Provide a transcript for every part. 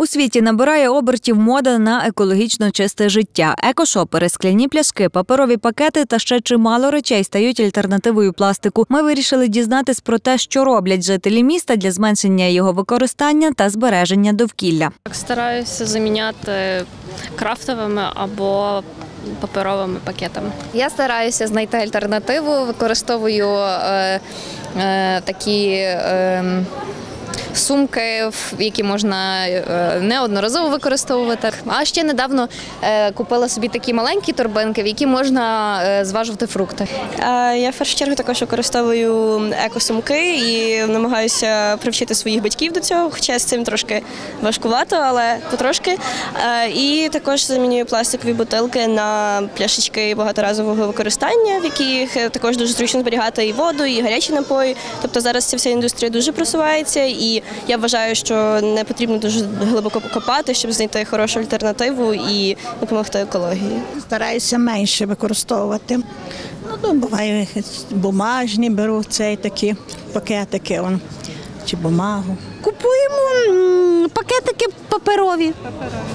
У світі набирає обертів мода на екологічно чисте життя. Екошопери, скляні пляшки, паперові пакети та ще чимало речей стають альтернативою пластику. Ми вирішили дізнатись про те, що роблять жителі міста для зменшення його використання та збереження довкілля. Стараюся заміняти крафтовими або паперовими пакетами. Я стараюся знайти альтернативу, використовую е, е, такі. Е, Сумки, які можна е, неодноразово використовувати. А ще недавно е, купила собі такі маленькі торбинки, в які можна е, зважувати фрукти. Я в першу чергу також використовую екосумки і намагаюся привчити своїх батьків до цього, хоча з цим трошки важкувато, але потрошки. І також замінюю пластикові бутилки на пляшечки багаторазового використання, в яких також дуже зручно зберігати і воду, і гарячі напої. Тобто зараз ця вся індустрія дуже просувається, і я вважаю, що не потрібно дуже глибоко копати, щоб знайти хорошу альтернативу і допомогти екології. стараюся менше використовувати. Ну, буває бумажні беру цей такі пакетики он, чи бумагу. Купуємо пакетики паперові.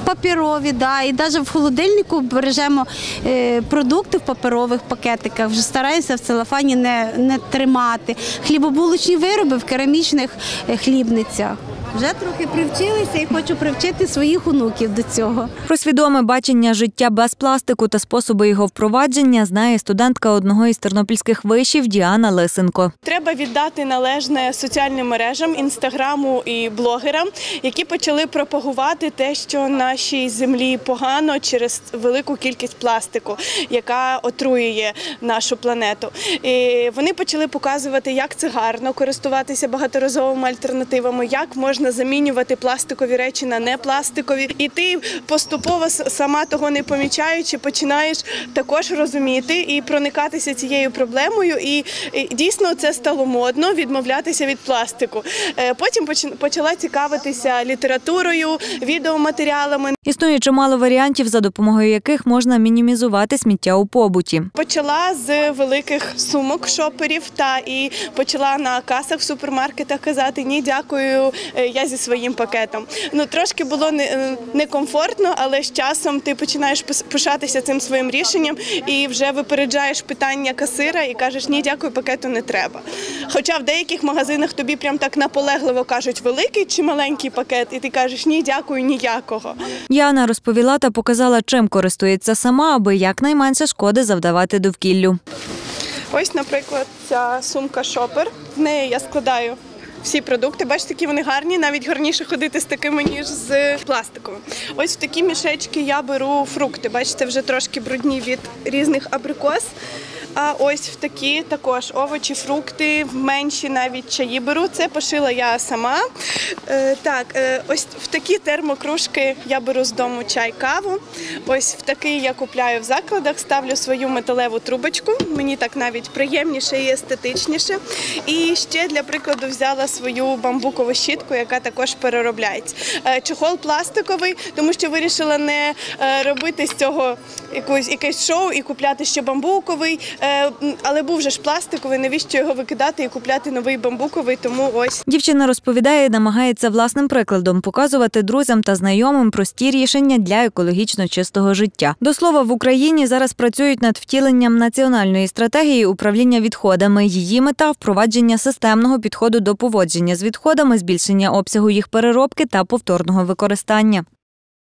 Паперові, да. І навіть в холодильнику бережемо е, продукти в паперових пакетиках. Вже стараюся в целофані не, не тримати. Хлібобулочні вироби в керамічних е, хлібницях. Вже трохи привчилися і хочу привчити своїх онуків до цього. Про свідоме бачення життя без пластику та способи його впровадження знає студентка одного із тернопільських вишів Діана Лисенко. Треба віддати належне соціальним мережам, інстаграму і блогерам, які почали пропагувати те, що нашій землі погано через велику кількість пластику, яка отруює нашу планету. І вони почали показувати, як це гарно користуватися багаторазовими альтернативами, як можна замінювати пластикові речі на непластикові. І ти поступово сама того не помічаючи, починаєш також розуміти і проникатися цією проблемою. І, дійсно це стало модно відмовлятися від пластику. Е, Потім поч- почала цікавитися літературою, відеоматеріалами. Існує чимало варіантів, за допомогою яких можна мінімізувати сміття у побуті. Почала з великих сумок шоперів та і почала на касах в супермаркетах казати ні, дякую, е, я зі своїм пакетом. Ну трошки було не- е, некомфортно, але з часом ти починаєш пишатися цим своїм рішенням і вже випереджаєш питання касира і кажеш ні, дякую, пакету не треба. Хоча в деяких магазинах тобі прям так наполегливо кажуть великий чи маленький пакет, і ти кажеш ні, дякую, ніякого. Яна розповіла та показала, чим користується сама, аби якнайменше шкоди завдавати довкіллю. Ось, наприклад, ця сумка шопер. В неї я складаю всі продукти. Бачите, які вони гарні, навіть гарніше ходити з такими, ніж з пластиковими. Ось в такі мішечки я беру фрукти. Бачите, вже трошки брудні від різних абрикос. А ось в такі також овочі, фрукти, менші навіть чаї беру. Це пошила я сама. Е, так, е, ось в такі термокружки я беру з дому чай, каву. Ось в такий я купляю в закладах, ставлю свою металеву трубочку. Мені так навіть приємніше і естетичніше. І ще для прикладу взяла свою бамбукову щітку, яка також переробляється. Е, Чохол пластиковий, тому що вирішила не робити з цього якусь якесь шоу і купляти ще бамбуковий. Е, Але був же ж пластиковий, навіщо його викидати і купляти новий бамбуковий? Тому ось Дівчина розповідає, намагається власним прикладом показувати друзям та знайомим прості рішення для екологічно чистого життя. До слова, в Україні зараз працюють над втіленням національної стратегії управління відходами. Її мета впровадження системного підходу до поводження з відходами, збільшення обсягу їх переробки та повторного використання.